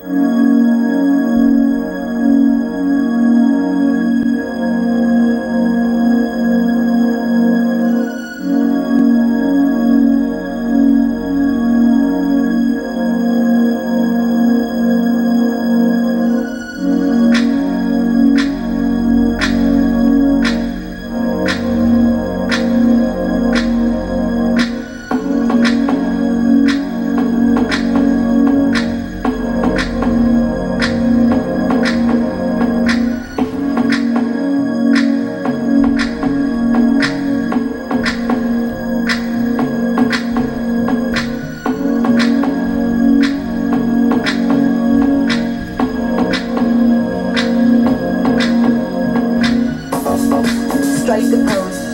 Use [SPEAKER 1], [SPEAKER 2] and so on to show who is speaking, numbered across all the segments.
[SPEAKER 1] you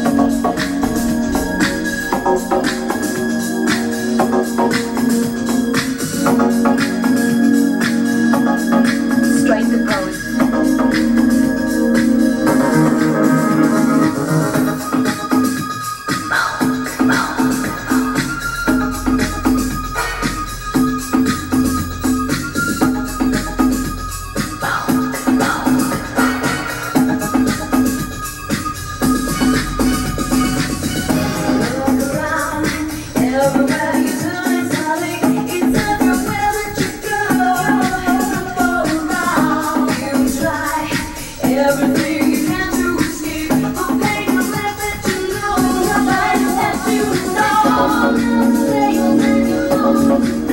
[SPEAKER 1] Thank you. Thank you.